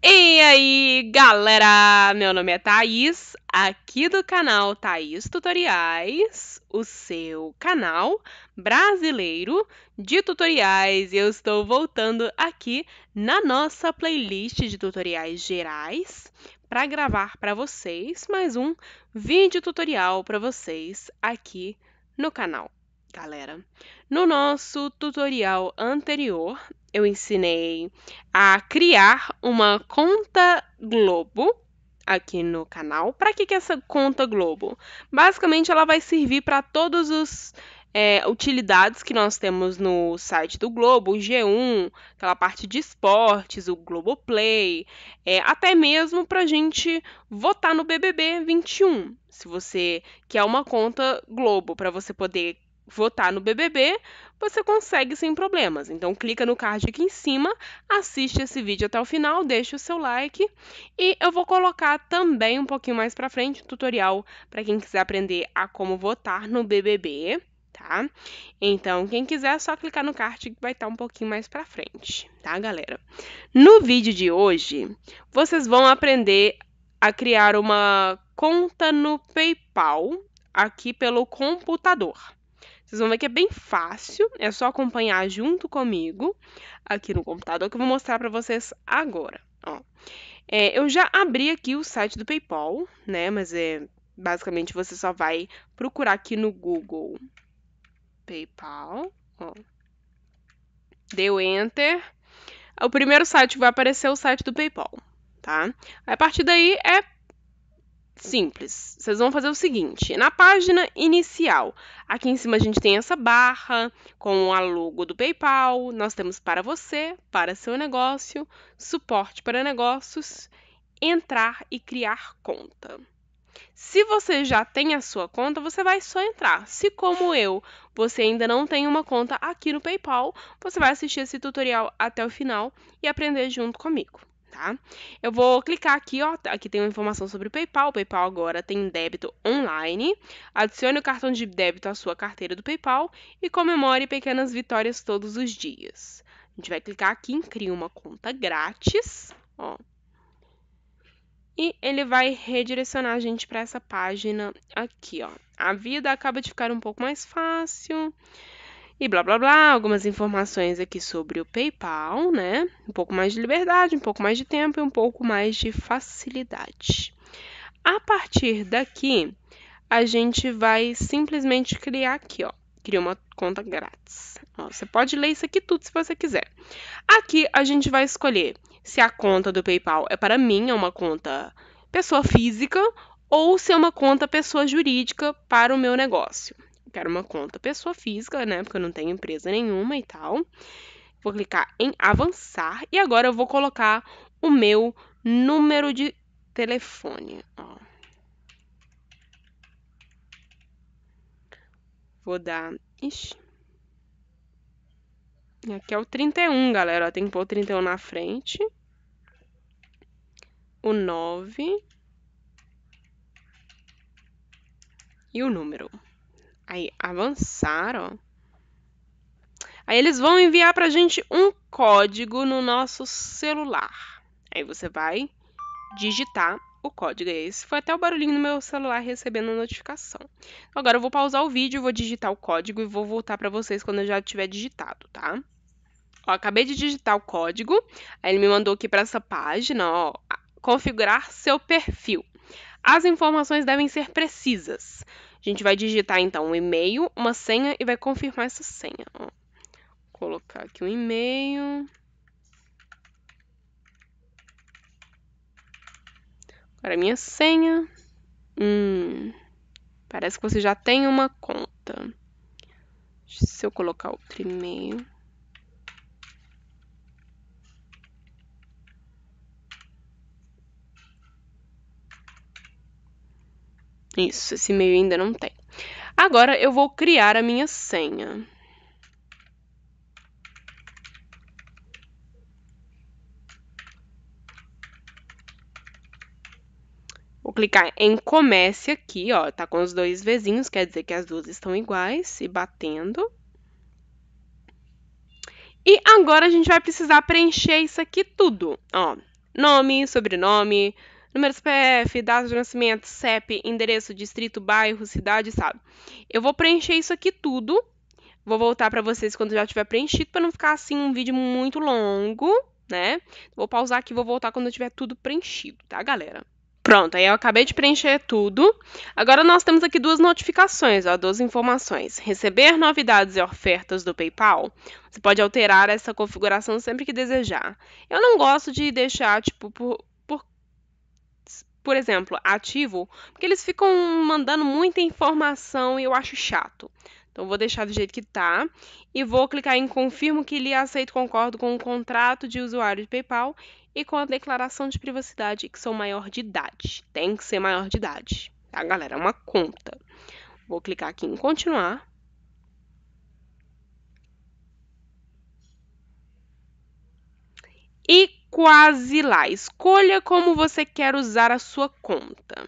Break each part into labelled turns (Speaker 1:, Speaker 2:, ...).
Speaker 1: E aí, galera! Meu nome é Thaís, aqui do canal Thaís Tutoriais, o seu canal brasileiro de tutoriais. Eu estou voltando aqui na nossa playlist de tutoriais gerais para gravar para vocês mais um vídeo tutorial para vocês aqui no canal. Galera, no nosso tutorial anterior, eu ensinei a criar uma conta Globo aqui no canal. Para que, que é essa conta Globo? Basicamente, ela vai servir para todos os é, utilidades que nós temos no site do Globo, o G1, aquela parte de esportes, o Globoplay, é, até mesmo para a gente votar no BBB 21. Se você quer uma conta Globo para você poder votar no BBB, você consegue sem problemas. Então clica no card aqui em cima, assiste esse vídeo até o final, deixa o seu like e eu vou colocar também um pouquinho mais para frente tutorial para quem quiser aprender a como votar no BBB. Tá? Então, quem quiser é só clicar no card que vai estar um pouquinho mais para frente, tá, galera? No vídeo de hoje, vocês vão aprender a criar uma conta no PayPal aqui pelo computador. Vocês vão ver que é bem fácil, é só acompanhar junto comigo aqui no computador que eu vou mostrar para vocês agora. Ó. É, eu já abri aqui o site do PayPal, né? Mas é basicamente você só vai procurar aqui no Google PayPal, ó. Deu Enter. O primeiro site vai aparecer é o site do PayPal, tá? A partir daí é simples. Vocês vão fazer o seguinte: na página inicial, aqui em cima a gente tem essa barra com a logo do PayPal. Nós temos para você, para seu negócio, suporte para negócios, entrar e criar conta. Se você já tem a sua conta, você vai só entrar. Se, como eu, você ainda não tem uma conta aqui no PayPal, você vai assistir esse tutorial até o final e aprender junto comigo tá? Eu vou clicar aqui, ó, aqui tem uma informação sobre o PayPal. O PayPal agora tem débito online. Adicione o cartão de débito à sua carteira do PayPal e comemore pequenas vitórias todos os dias. A gente vai clicar aqui em criar uma conta grátis, ó. E ele vai redirecionar a gente para essa página aqui, ó. A vida acaba de ficar um pouco mais fácil e blá blá blá, algumas informações aqui sobre o PayPal, né? Um pouco mais de liberdade, um pouco mais de tempo e um pouco mais de facilidade. A partir daqui, a gente vai simplesmente criar aqui, ó, criar uma conta grátis. Ó, você pode ler isso aqui tudo se você quiser. Aqui a gente vai escolher se a conta do PayPal é para mim, é uma conta pessoa física, ou se é uma conta pessoa jurídica para o meu negócio quero uma conta pessoa física, né? Porque eu não tenho empresa nenhuma e tal. Vou clicar em avançar e agora eu vou colocar o meu número de telefone. Ó. Vou dar. Ixi. Aqui é o 31, galera. Tem que pôr o 31 na frente. O 9. E o número. Aí, avançar, ó. Aí eles vão enviar pra gente um código no nosso celular. Aí você vai digitar o código. Esse foi até o barulhinho no meu celular recebendo a notificação. Agora eu vou pausar o vídeo, vou digitar o código e vou voltar para vocês quando eu já tiver digitado, tá? Ó, acabei de digitar o código. Aí ele me mandou aqui para essa página, ó, configurar seu perfil. As informações devem ser precisas. A gente vai digitar então um e-mail, uma senha e vai confirmar essa senha. Ó. Colocar aqui um e-mail. Agora minha senha. Hum, parece que você já tem uma conta. Se eu colocar outro e-mail. Isso, esse e-mail ainda não tem. Agora eu vou criar a minha senha. Vou clicar em comece aqui, ó, tá com os dois vizinhos, quer dizer que as duas estão iguais e batendo. E agora a gente vai precisar preencher isso aqui tudo, ó. nome, sobrenome, número CPF, data de nascimento, CEP, endereço, distrito, bairro, cidade, estado. Eu vou preencher isso aqui tudo. Vou voltar para vocês quando já tiver preenchido, para não ficar assim um vídeo muito longo, né? Vou pausar aqui vou voltar quando eu tiver tudo preenchido, tá, galera? Pronto, aí eu acabei de preencher tudo. Agora nós temos aqui duas notificações, ó, duas informações. Receber novidades e ofertas do PayPal. Você pode alterar essa configuração sempre que desejar. Eu não gosto de deixar, tipo, por, por, exemplo, ativo, porque eles ficam mandando muita informação e eu acho chato. Então, vou deixar do jeito que está e vou clicar em confirmo que lhe aceito concordo com o contrato de usuário de PayPal e com a declaração de privacidade que sou maior de idade. Tem que ser maior de idade, tá, galera? É uma conta. Vou clicar aqui em continuar. E quase lá. Escolha como você quer usar a sua conta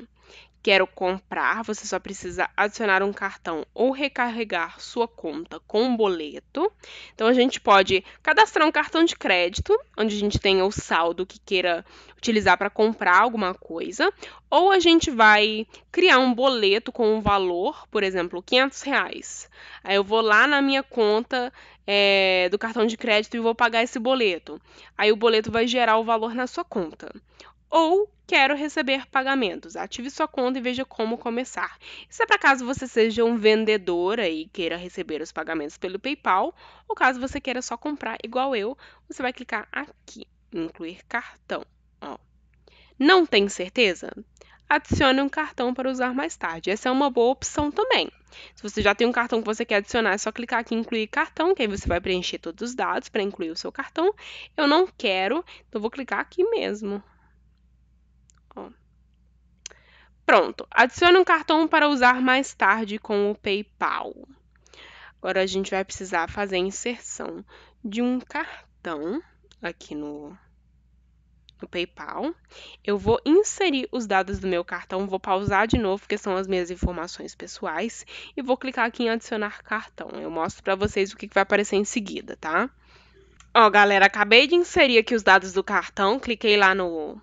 Speaker 1: quero comprar, você só precisa adicionar um cartão ou recarregar sua conta com um boleto. Então a gente pode cadastrar um cartão de crédito, onde a gente tenha o saldo que queira utilizar para comprar alguma coisa, ou a gente vai criar um boleto com um valor, por exemplo, 500 reais. Aí eu vou lá na minha conta é, do cartão de crédito e vou pagar esse boleto. Aí o boleto vai gerar o valor na sua conta ou quero receber pagamentos. Ative sua conta e veja como começar. Isso é para caso você seja um vendedor e queira receber os pagamentos pelo PayPal, ou caso você queira só comprar igual eu, você vai clicar aqui, incluir cartão. Ó. Não tem certeza? Adicione um cartão para usar mais tarde. Essa é uma boa opção também. Se você já tem um cartão que você quer adicionar, é só clicar aqui em incluir cartão, que aí você vai preencher todos os dados para incluir o seu cartão. Eu não quero, então vou clicar aqui mesmo. Pronto, adicione um cartão para usar mais tarde com o PayPal. Agora a gente vai precisar fazer a inserção de um cartão aqui no, no PayPal. Eu vou inserir os dados do meu cartão, vou pausar de novo, porque são as minhas informações pessoais, e vou clicar aqui em adicionar cartão. Eu mostro para vocês o que vai aparecer em seguida, tá? Ó, galera, acabei de inserir aqui os dados do cartão, cliquei lá no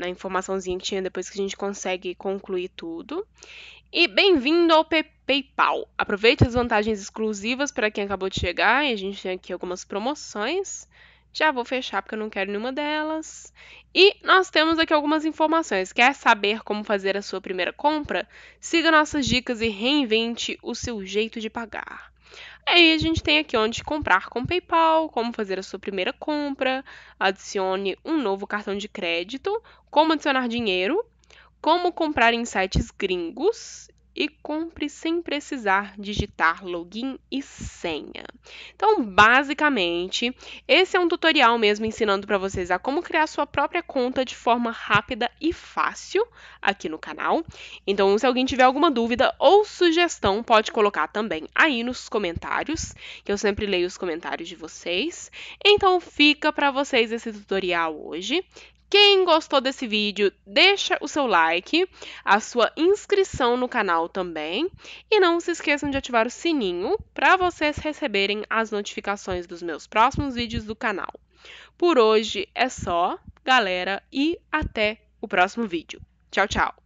Speaker 1: na informaçãozinha que tinha depois que a gente consegue concluir tudo. E bem-vindo ao PayPal. Aproveite as vantagens exclusivas para quem acabou de chegar e a gente tem aqui algumas promoções. Já vou fechar porque eu não quero nenhuma delas. E nós temos aqui algumas informações. Quer saber como fazer a sua primeira compra? Siga nossas dicas e reinvente o seu jeito de pagar. Aí a gente tem aqui onde comprar com PayPal, como fazer a sua primeira compra, adicione um novo cartão de crédito, como adicionar dinheiro, como comprar em sites gringos e compre sem precisar digitar login e senha. Então, basicamente, esse é um tutorial mesmo ensinando para vocês a como criar sua própria conta de forma rápida e fácil aqui no canal. Então, se alguém tiver alguma dúvida ou sugestão, pode colocar também aí nos comentários, que eu sempre leio os comentários de vocês. Então, fica para vocês esse tutorial hoje. Quem gostou desse vídeo, deixa o seu like, a sua inscrição no canal também e não se esqueçam de ativar o sininho para vocês receberem as notificações dos meus próximos vídeos do canal. Por hoje é só, galera, e até o próximo vídeo. Tchau, tchau!